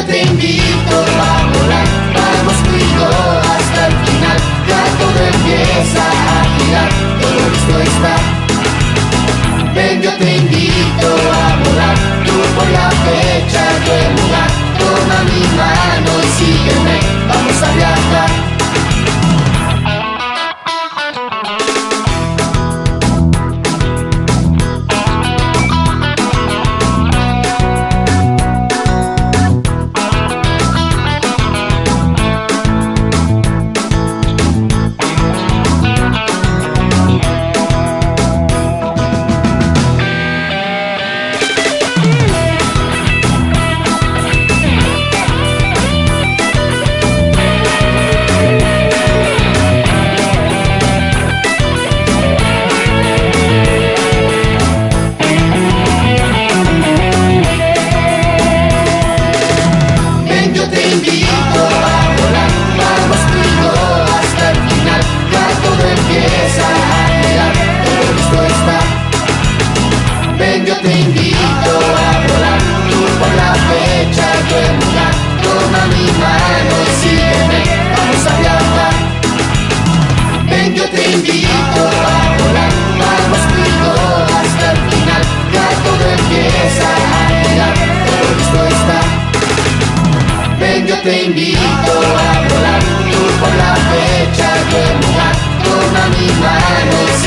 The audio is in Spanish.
invito a volar, vamos tú y yo hasta el final, ya todo empieza a girar, todo listo está. Ven, yo te te invito a volar, tú por la fecha, el lugar, toma mi mano y sígueme, vamos a viajar. Ven, yo te invito a volar, vamos yo hasta el final, ya todo empieza a girar, todo listo está. Ven, yo te invito a volar, tú por la fecha, el lugar, toma mi mano y